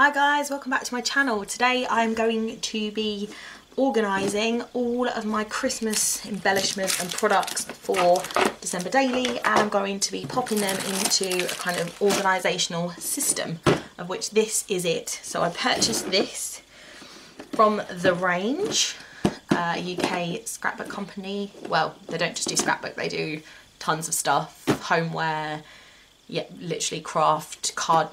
Hi guys, welcome back to my channel. Today I'm going to be organising all of my Christmas embellishments and products for December Daily and I'm going to be popping them into a kind of organisational system of which this is it. So I purchased this from The Range, uh, UK scrapbook company. Well, they don't just do scrapbook, they do tons of stuff, homeware, yeah, literally craft, card,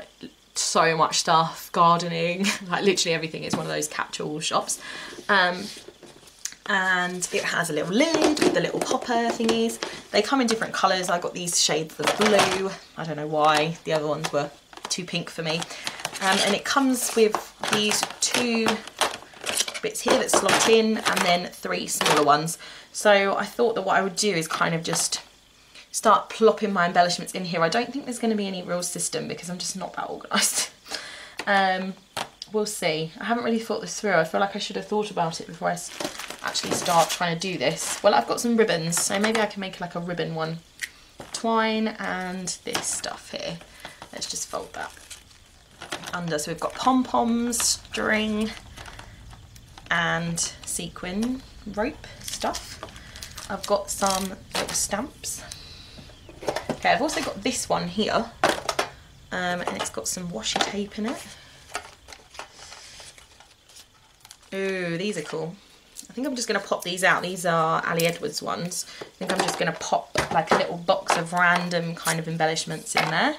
so much stuff, gardening, like literally everything. It's one of those catch-all shops. Um, and it has a little lid with the little popper thingies. They come in different colours. I got these shades of blue. I don't know why. The other ones were too pink for me. Um, and it comes with these two bits here that slot in and then three smaller ones. So I thought that what I would do is kind of just start plopping my embellishments in here. I don't think there's going to be any real system because I'm just not that organised. um, we'll see. I haven't really thought this through. I feel like I should have thought about it before I actually start trying to do this. Well, I've got some ribbons, so maybe I can make like a ribbon one. Twine and this stuff here. Let's just fold that under. So we've got pom-poms, string, and sequin rope stuff. I've got some stamps Okay, I've also got this one here, um, and it's got some washi tape in it. Ooh, these are cool. I think I'm just going to pop these out. These are Ali Edwards ones. I think I'm just going to pop like a little box of random kind of embellishments in there.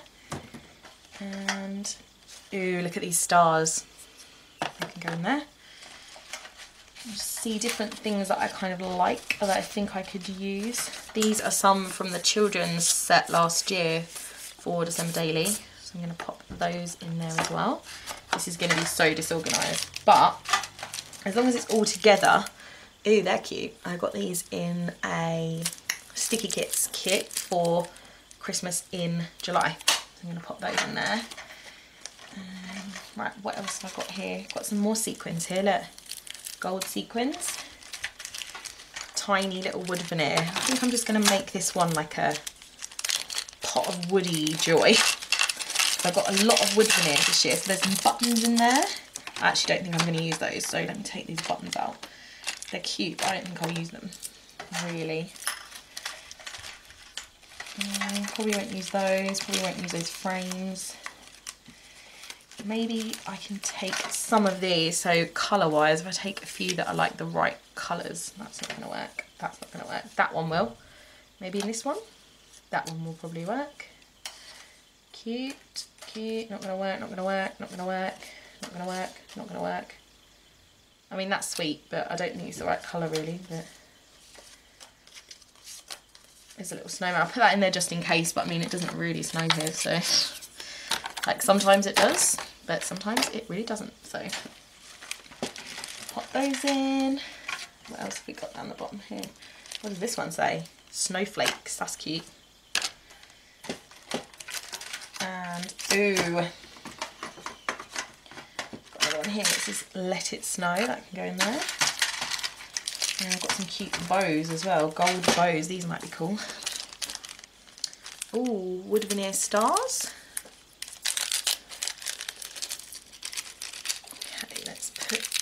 And, ooh, look at these stars. They can go in there see different things that I kind of like that I think I could use. These are some from the children's set last year for December Daily. So I'm going to pop those in there as well. This is going to be so disorganised. But as long as it's all together, ooh, they're cute. I got these in a sticky kits kit for Christmas in July. So I'm going to pop those in there. Um, right, what else have I got here? Got some more sequins here, look gold sequins. Tiny little wood veneer. I think I'm just going to make this one like a pot of woody joy. I've got a lot of wood veneer this year, so there's some buttons in there. I actually don't think I'm going to use those, so let me take these buttons out. They're cute, but I don't think I'll use them, really. Um, probably won't use those, probably won't use those frames maybe I can take some of these, so colour wise, if I take a few that are like the right colours, that's not to work, that's not to work, that one will, maybe in this one, that one will probably work, cute, cute, not to work, not to work, not to work, not to work, not to work, I mean that's sweet, but I don't think it's the right colour really, but there's a little snowman, I'll put that in there just in case, but I mean it doesn't really snow here, so like sometimes it does, but sometimes it really doesn't. So pop those in. What else have we got down the bottom here? What does this one say? Snowflakes, that's cute. And, ooh, got another one here This says Let It Snow, that can go in there. And I've got some cute bows as well, gold bows, these might be cool. Ooh, wood veneer stars.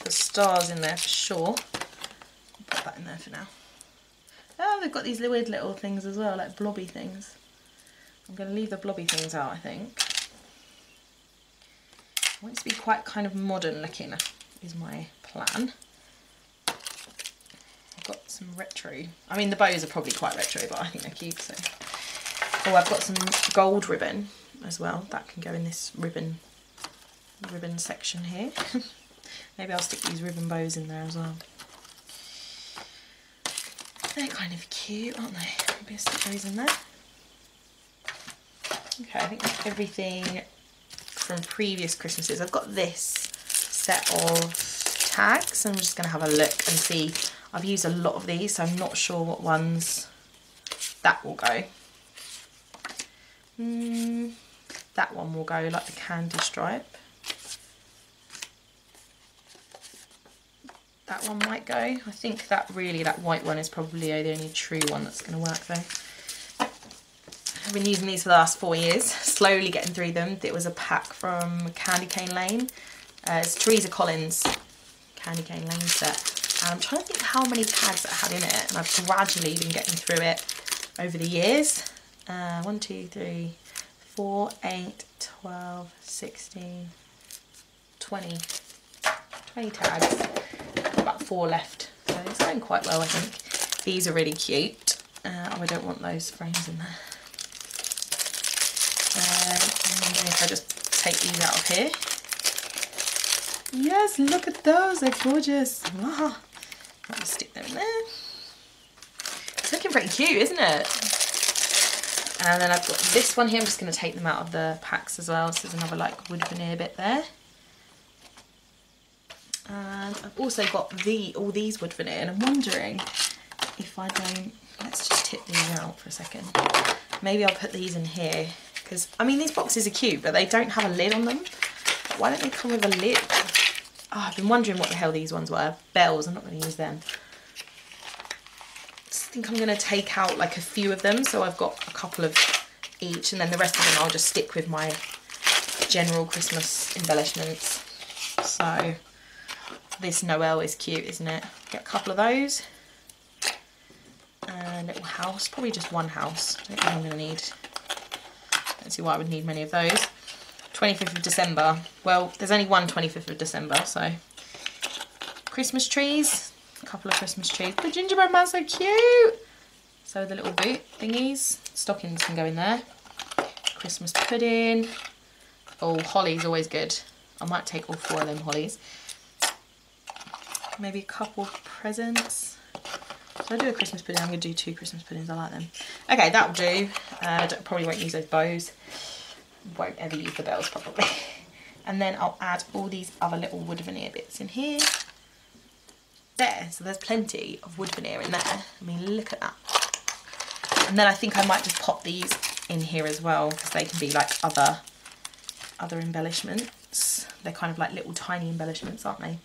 the stars in there for sure. Put that in there for now. Oh, they've got these weird little things as well, like blobby things. I'm going to leave the blobby things out, I think. I want it to be quite kind of modern looking, is my plan. I've got some retro. I mean, the bows are probably quite retro, but I think they're cute, so. Oh, I've got some gold ribbon as well. That can go in this ribbon ribbon section here. Maybe I'll stick these ribbon bows in there as well. They're kind of cute, aren't they? Maybe I'll stick those in there. Okay, I think that's everything from previous Christmases. I've got this set of tags. I'm just going to have a look and see. I've used a lot of these, so I'm not sure what ones that will go. Mm, that one will go like the candy stripe. That one might go. I think that really, that white one is probably the only true one that's going to work though. I've been using these for the last four years, slowly getting through them. It was a pack from Candy Cane Lane Uh, it's Teresa Collins Candy Cane Lane set. And I'm trying to think how many tags I had in it. And I've gradually been getting through it over the years. Uh, 1, 2, 3, 4, 8, 12, 16, 20. 20 tags. About four left. So it's going quite well, I think. These are really cute. Uh, oh, I don't want those frames in there. I'm if I just take these out of here. Yes, look at those, they're gorgeous. Wow. I'll stick them in there. It's looking pretty cute, isn't it? And then I've got this one here, I'm just going to take them out of the packs as well. So there's another like wood veneer bit there. And I've also got the all these wood veneer and I'm wondering if I don't, let's just tip these out for a second. Maybe I'll put these in here because, I mean, these boxes are cute, but they don't have a lid on them. Why don't they come with a lid? Oh, I've been wondering what the hell these ones were. Bells, I'm not going to use them. I think I'm going to take out like a few of them. So I've got a couple of each and then the rest of them I'll just stick with my general Christmas embellishments. So this Noel is cute, isn't it? Get a couple of those. And a little house, probably just one house. I don't think I'm going to need, don't see why I would need many of those. 25th of December. Well, there's only one 25th of December, so. Christmas trees, a couple of Christmas trees. The gingerbread man's so cute. So the little boot thingies, stockings can go in there. Christmas pudding. Oh, holly's always good. I might take all four of them hollies. Maybe a couple presents. So I do a Christmas pudding. I'm going to do two Christmas puddings. I like them. Okay, that'll do. Uh, probably won't use those bows won't ever use the bells probably. and then I'll add all these other little wood veneer bits in here. There, so there's plenty of wood veneer in there. I mean, look at that. And then I think I might just pop these in here as well because they can be like other other embellishments. They're kind of like little tiny embellishments, aren't they?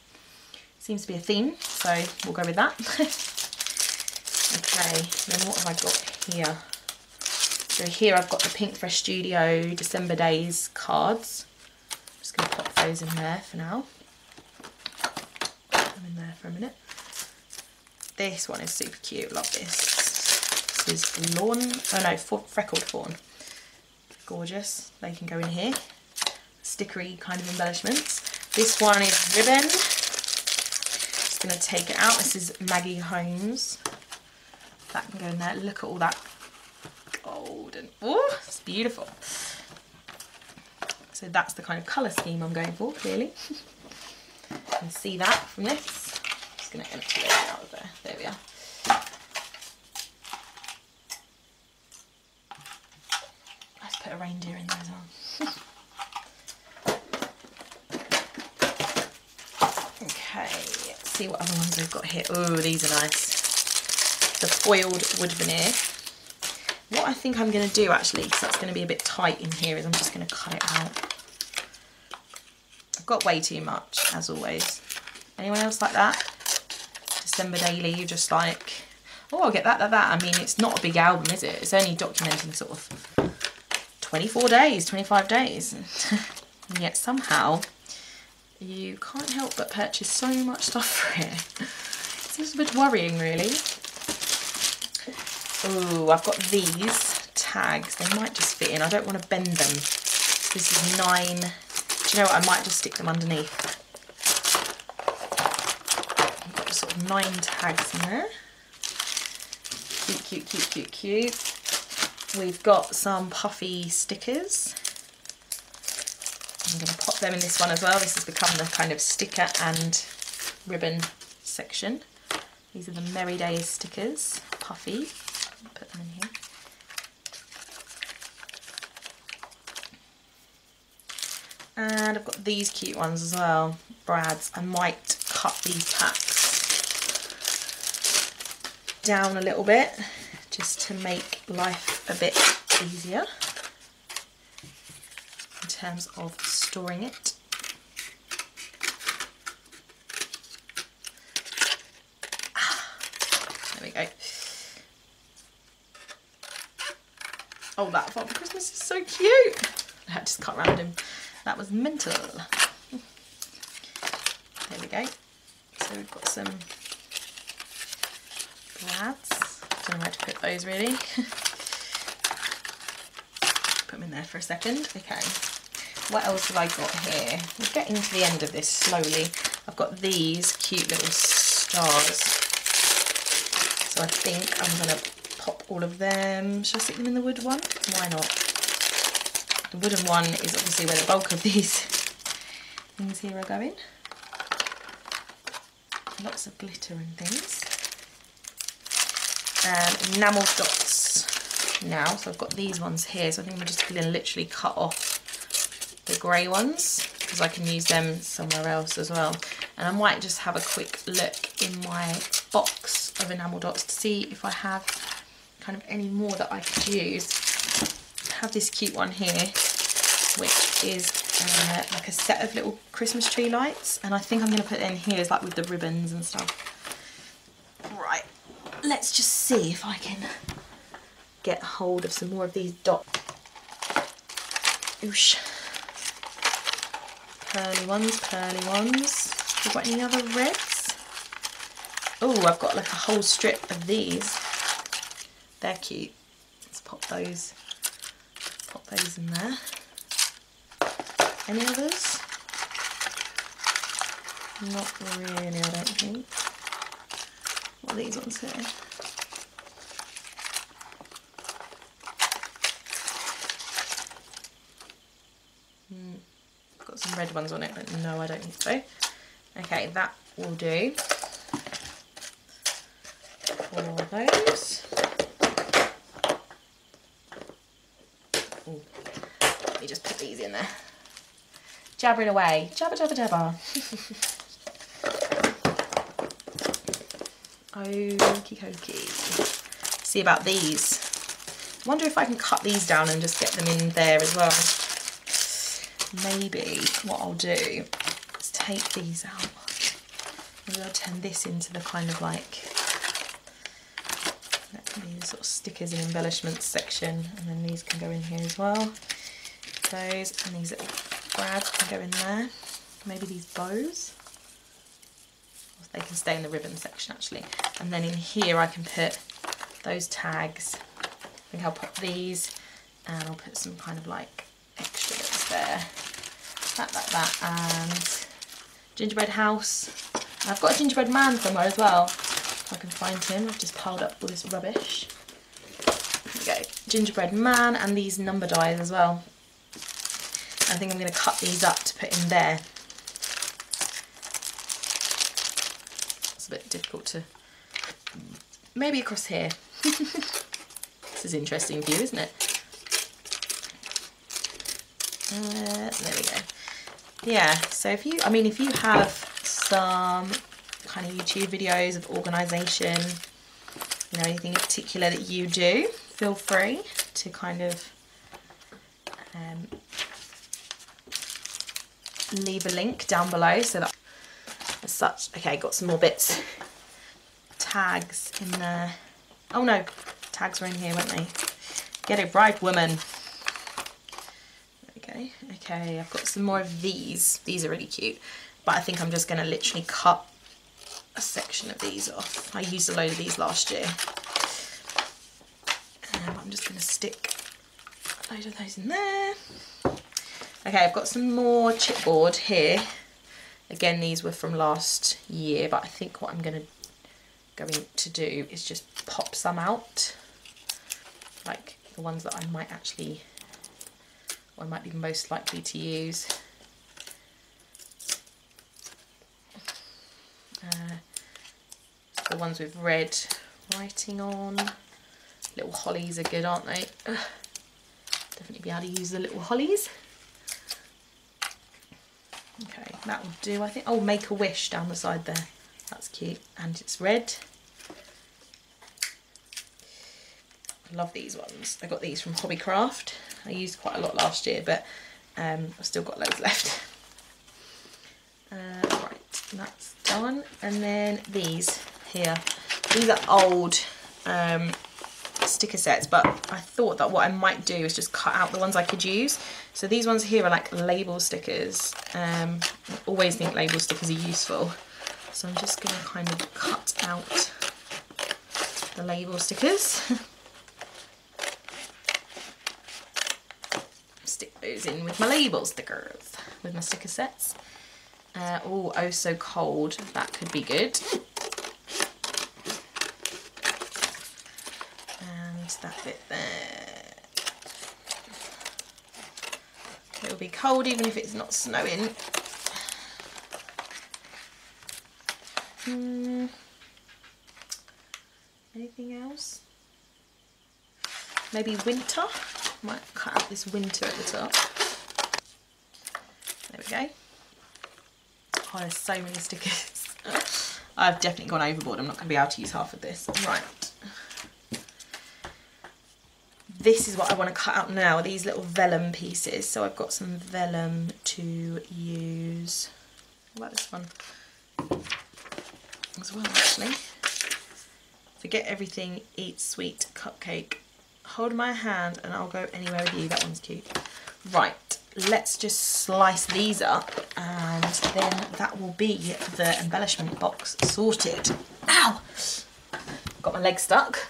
Seems to be a theme, so we'll go with that. okay, then what have I got here? So here I've got the Pink Fresh Studio December Days cards. I'm just going to pop those in there for now. In there for a minute. This one is super cute, love this. This is Lawn, oh no, Freckled Fawn. Gorgeous, they can go in here. Stickery kind of embellishments. This one is ribbon. Just going to take it out. This is Maggie Holmes. That can go in there. Look at all that golden. Oh, it's beautiful. So that's the kind of colour scheme I'm going for, clearly. you can see that from this. I'm just going to empty it out of there. There we are. Let's put a reindeer in there as well. okay, let's see what other ones we've got here. Oh, these are nice. The foiled wood veneer. What I think I'm going to do actually, because that's going to be a bit tight in here, is I'm just going to cut it out. I've got way too much, as always. Anyone else like that? December Daily, You're just like, oh, I'll get that, that, that. I mean, it's not a big album, is it? It's only documenting sort of 24 days, 25 days. and yet somehow you can't help but purchase so much stuff for it. It's just a bit worrying, really. Oh, I've got these tags. They might just fit in. I don't want to bend them. This is nine. Do you know what? I might just stick them underneath. I've got sort of nine tags in there. Cute, cute, cute, cute, cute. We've got some puffy stickers. I'm going to pop them in this one as well. This has become the kind of sticker and ribbon section. These are the Merry Days stickers, puffy put them in here. And I've got these cute ones as well, Brads. I might cut these packs down a little bit just to make life a bit easier terms of storing it. Ah, there we go. Oh, that Father Christmas is so cute. I just cut around him. That was mental. There we go. So we've got some brads. Don't know where to put those really. put them in there for a second. Okay. What else have I got here? We're getting to the end of this slowly. I've got these cute little stars. So I think I'm going to pop all of them. Should I stick them in the wood one? Why not? The wooden one is obviously where the bulk of these things here are going. Lots of glitter and things. Um, enamel dots now. So I've got these ones here. So I think I'm just going to literally cut off the grey ones because I can use them somewhere else as well. And I might just have a quick look in my box of enamel dots to see if I have kind of any more that I could use. I have this cute one here, which is uh, like a set of little Christmas tree lights. And I think I'm going to put in here, like with the ribbons and stuff. Right, let's just see if I can get hold of some more of these dots. Oosh pearly ones, pearly ones. Have got any other reds? Oh, I've got like a whole strip of these. They're cute. Let's pop those, pop those in there. Any others? Not really, I don't think. What are these ones here? Red ones on it, but no, I don't think so. Okay, that will do for those. Ooh, let me just put these in there. Jabbering away. Jabber, jabber, jabber. Okie dokie. See about these. wonder if I can cut these down and just get them in there as well maybe what I'll do is take these out. Maybe I'll turn this into the kind of like sort of stickers and embellishments section and then these can go in here as well. Those and these little brads can go in there. Maybe these bows. They can stay in the ribbon section actually. And then in here I can put those tags. I think I'll put these and I'll put some kind of like extra bits there that, that, that, and gingerbread house. I've got a gingerbread man somewhere as well. If I can find him, I've just piled up all this rubbish. There we go, gingerbread man and these number dies as well. I think I'm going to cut these up to put in there. It's a bit difficult to, maybe across here. this is interesting view, isn't it? Uh, there we go yeah so if you I mean if you have some kind of YouTube videos of organisation you know anything in particular that you do feel free to kind of um, leave a link down below so that as such okay got some more bits. Tags in there. Oh no tags were in here weren't they? Get it right woman Okay, okay, I've got some more of these. These are really cute, but I think I'm just going to literally cut a section of these off. I used a load of these last year. And I'm just going to stick a load of those in there. Okay, I've got some more chipboard here. Again, these were from last year, but I think what I'm going to going to do is just pop some out, like the ones that I might actually I might be most likely to use. Uh, the ones with red writing on. Little hollies are good, aren't they? Ugh. Definitely be able to use the little hollies. Okay, that will do, I think. Oh, make a wish down the side there. That's cute. And it's red. I love these ones. I got these from Hobbycraft. I used quite a lot last year, but um, I've still got loads left. Uh, right, that's done. And then these here. These are old um, sticker sets, but I thought that what I might do is just cut out the ones I could use. So these ones here are like label stickers. Um, I always think label stickers are useful. So I'm just going to kind of cut out the label stickers. Stick those in with my label stickers, with my sticker sets. Uh, oh, oh so cold. That could be good. And that bit there. It'll be cold even if it's not snowing. Hmm. Anything else? Maybe winter? Might cut out this winter at the top. There we go. Oh, there's so many stickers. I've definitely gone overboard. I'm not going to be able to use half of this. Right. This is what I want to cut out now, these little vellum pieces. So I've got some vellum to use. Oh, what about this one? As well, actually. Forget everything, eat sweet cupcake. Hold my hand and I'll go anywhere with you. That one's cute. Right, let's just slice these up and then that will be the embellishment box sorted. Ow! Got my leg stuck.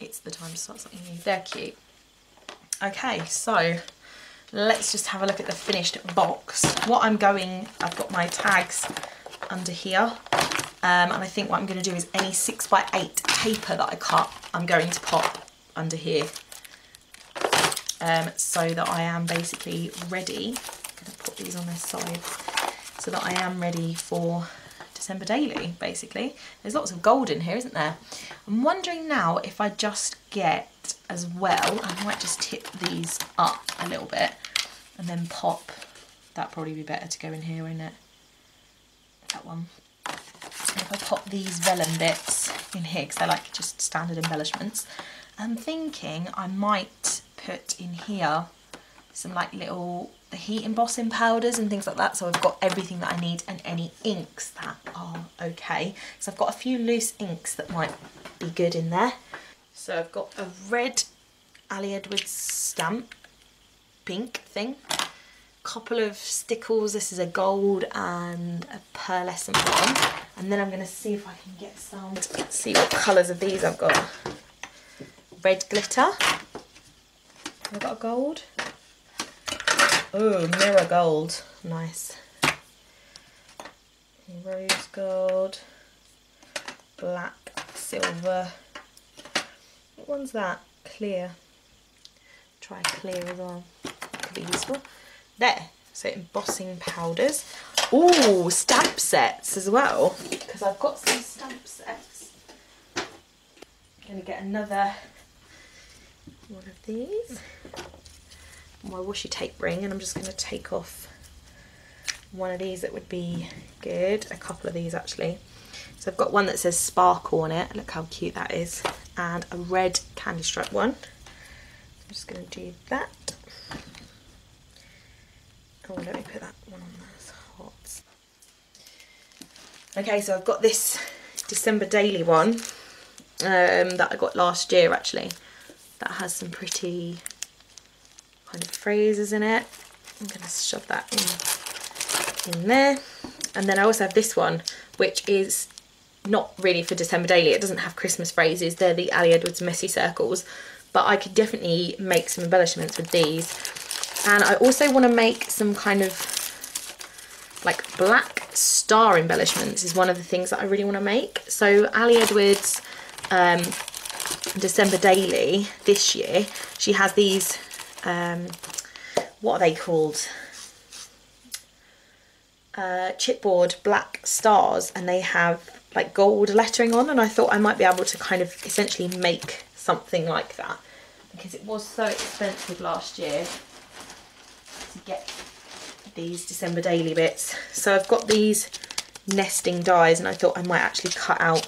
It's the time to start something new. They're cute. Okay, so let's just have a look at the finished box. What I'm going, I've got my tags under here. Um, and I think what I'm going to do is any 6x8 paper that I cut, I'm going to pop under here. Um, so that I am basically ready. I'm going to put these on their sides so that I am ready for December Daily, basically. There's lots of gold in here, isn't there? I'm wondering now if I just get as well, I might just tip these up a little bit and then pop. That'd probably be better to go in here, wouldn't it? That one. if I pop these vellum bits in here, because they're like just standard embellishments, I'm thinking I might put in here some like little the heat embossing powders and things like that. So I've got everything that I need and any inks that are okay. So I've got a few loose inks that might be good in there. So I've got a red Ali Edwards stamp, pink thing. Couple of stickles, this is a gold and a pearlescent one. And then I'm gonna see if I can get some, let's see what colours of these I've got. Red glitter. I've got a gold? Oh, mirror gold. Nice. Rose gold. Black, silver. What one's that? Clear. Try clear as well. Could be useful. There. So embossing powders. Oh, stamp sets as well. Because I've got some stamp sets. I'm going to get another one of these my washi tape ring and I'm just going to take off one of these that would be good, a couple of these actually. So I've got one that says sparkle on it, look how cute that is, and a red candy stripe one. I'm just going to do that. Oh, let me put that one on there, it's hot. Okay, so I've got this December Daily one um, that I got last year actually. That has some pretty kind of phrases in it. I'm going to shove that in, in there. And then I also have this one, which is not really for December Daily. It doesn't have Christmas phrases. They're the Ali Edwards Messy Circles. But I could definitely make some embellishments with these. And I also want to make some kind of like black star embellishments is one of the things that I really want to make. So Ali Edwards um, December Daily this year, she has these um, what are they called? Uh, chipboard black stars and they have like gold lettering on and I thought I might be able to kind of essentially make something like that. because it was so expensive last year to get these December daily bits. So I've got these nesting dies and I thought I might actually cut out.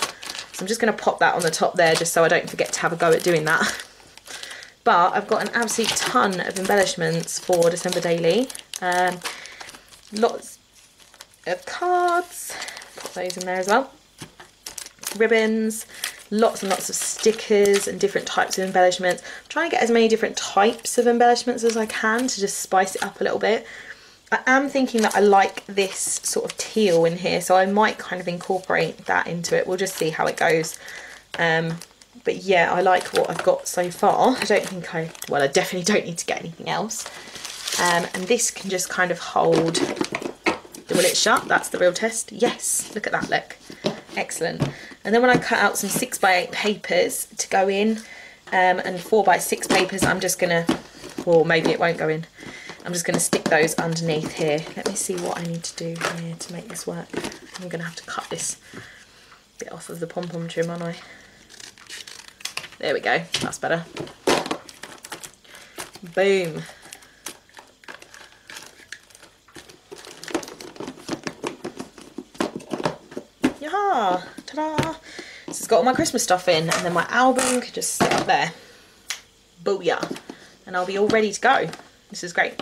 So I'm just going to pop that on the top there just so I don't forget to have a go at doing that. But I've got an absolute ton of embellishments for December daily. Um, lots of cards, put those in there as well. Ribbons, lots and lots of stickers and different types of embellishments. Trying to get as many different types of embellishments as I can to just spice it up a little bit. I am thinking that I like this sort of teal in here, so I might kind of incorporate that into it. We'll just see how it goes. Um, but yeah, I like what I've got so far. I don't think I, well, I definitely don't need to get anything else. Um, and this can just kind of hold, will it shut? That's the real test. Yes, look at that, look. Excellent. And then when I cut out some six by eight papers to go in, um, and four by six papers, I'm just gonna, or maybe it won't go in. I'm just to stick those underneath here. Let me see what I need to do here to make this work. I'm to have to cut this bit off of the pom-pom trim, aren't I? There we go, that's better. Boom. Yeah, ta-da! So it's got all my Christmas stuff in and then my album can just sit up there. Booyah! And I'll be all ready to go. This is great.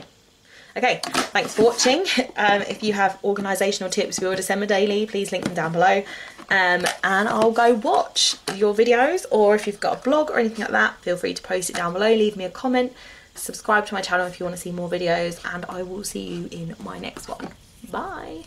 Okay, thanks for watching. Um, if you have organisational tips for your December daily, please link them down below. Um, and I'll go watch your videos or if you've got a blog or anything like that, feel free to post it down below, leave me a comment, subscribe to my channel if you want to see more videos and I will see you in my next one. Bye!